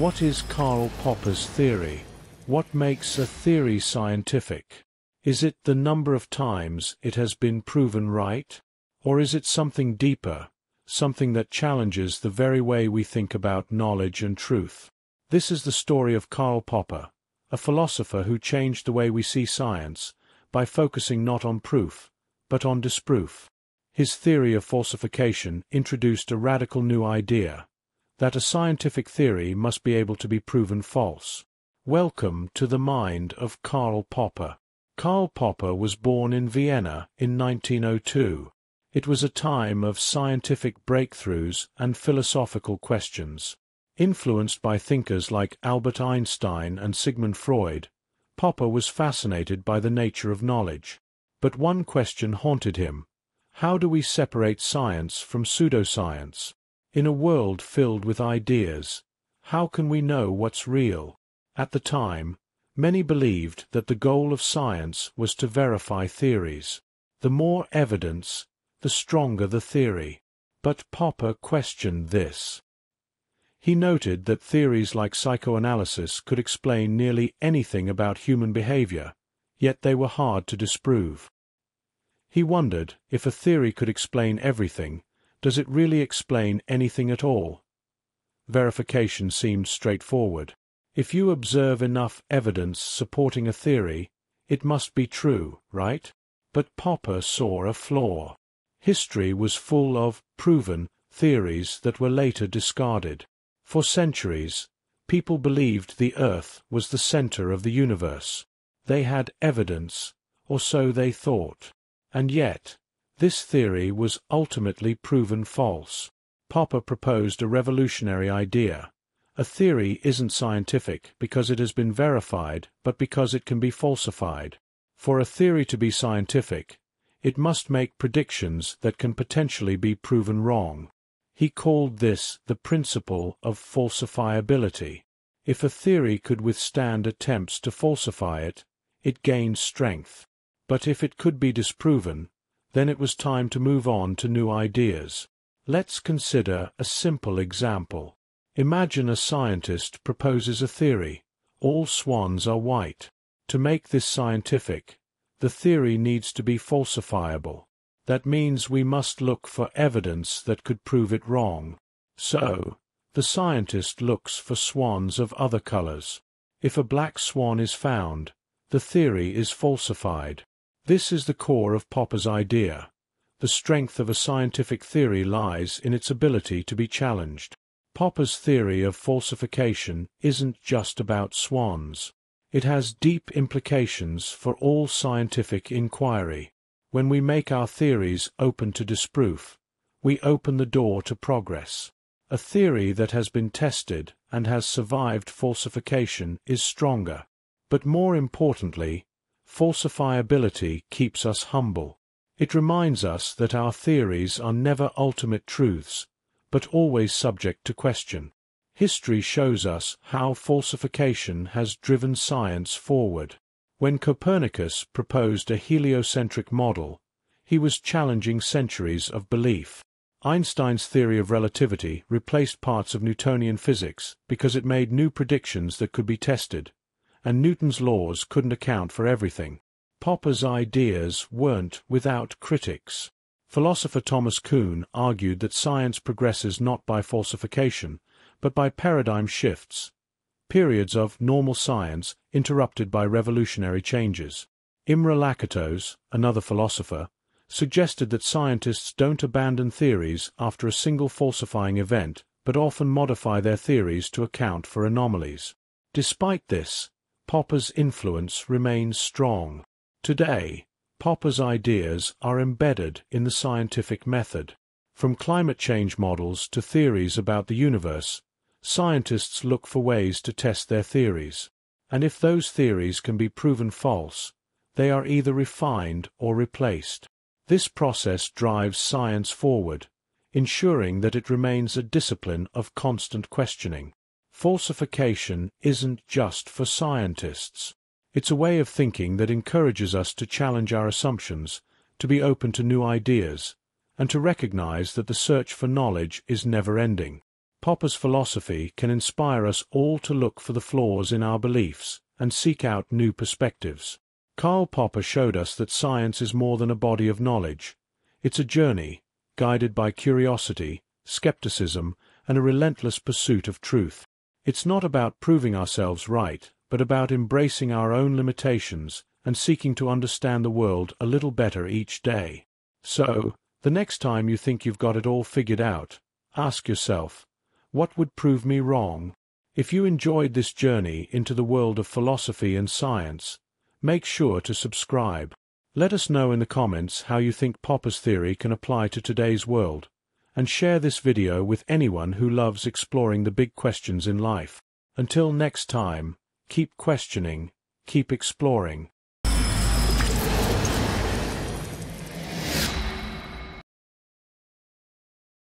What is Karl Popper's theory? What makes a theory scientific? Is it the number of times it has been proven right? Or is it something deeper, something that challenges the very way we think about knowledge and truth? This is the story of Karl Popper, a philosopher who changed the way we see science by focusing not on proof, but on disproof. His theory of falsification introduced a radical new idea, that a scientific theory must be able to be proven false. Welcome to the mind of Karl Popper. Karl Popper was born in Vienna in 1902. It was a time of scientific breakthroughs and philosophical questions. Influenced by thinkers like Albert Einstein and Sigmund Freud, Popper was fascinated by the nature of knowledge. But one question haunted him. How do we separate science from pseudoscience? In a world filled with ideas, how can we know what's real? At the time, many believed that the goal of science was to verify theories. The more evidence, the stronger the theory. But Popper questioned this. He noted that theories like psychoanalysis could explain nearly anything about human behavior, yet they were hard to disprove. He wondered, if a theory could explain everything, does it really explain anything at all? Verification seemed straightforward. If you observe enough evidence supporting a theory, it must be true, right? But Popper saw a flaw. History was full of proven theories that were later discarded. For centuries, people believed the Earth was the center of the universe. They had evidence, or so they thought. And yet, this theory was ultimately proven false. Popper proposed a revolutionary idea. A theory isn't scientific because it has been verified, but because it can be falsified. For a theory to be scientific, it must make predictions that can potentially be proven wrong. He called this the principle of falsifiability. If a theory could withstand attempts to falsify it, it gained strength. But if it could be disproven, then it was time to move on to new ideas. Let's consider a simple example. Imagine a scientist proposes a theory. All swans are white. To make this scientific, the theory needs to be falsifiable. That means we must look for evidence that could prove it wrong. So, the scientist looks for swans of other colors. If a black swan is found, the theory is falsified. This is the core of Popper's idea. The strength of a scientific theory lies in its ability to be challenged. Popper's theory of falsification isn't just about swans. It has deep implications for all scientific inquiry. When we make our theories open to disproof, we open the door to progress. A theory that has been tested and has survived falsification is stronger. But more importantly, falsifiability keeps us humble. It reminds us that our theories are never ultimate truths, but always subject to question. History shows us how falsification has driven science forward. When Copernicus proposed a heliocentric model, he was challenging centuries of belief. Einstein's theory of relativity replaced parts of Newtonian physics because it made new predictions that could be tested, and Newton's laws couldn't account for everything. Popper's ideas weren't without critics. Philosopher Thomas Kuhn argued that science progresses not by falsification, but by paradigm shifts, periods of normal science interrupted by revolutionary changes. Imre Lakatos, another philosopher, suggested that scientists don't abandon theories after a single falsifying event, but often modify their theories to account for anomalies. Despite this, Popper's influence remains strong. Today, Popper's ideas are embedded in the scientific method. From climate change models to theories about the universe, scientists look for ways to test their theories, and if those theories can be proven false, they are either refined or replaced. This process drives science forward, ensuring that it remains a discipline of constant questioning. Falsification isn't just for scientists. It's a way of thinking that encourages us to challenge our assumptions, to be open to new ideas, and to recognize that the search for knowledge is never-ending. Popper's philosophy can inspire us all to look for the flaws in our beliefs and seek out new perspectives. Karl Popper showed us that science is more than a body of knowledge. It's a journey, guided by curiosity, skepticism, and a relentless pursuit of truth. It's not about proving ourselves right, but about embracing our own limitations and seeking to understand the world a little better each day. So, the next time you think you've got it all figured out, ask yourself, what would prove me wrong? If you enjoyed this journey into the world of philosophy and science, make sure to subscribe. Let us know in the comments how you think Popper's theory can apply to today's world, and share this video with anyone who loves exploring the big questions in life. Until next time, keep questioning, keep exploring,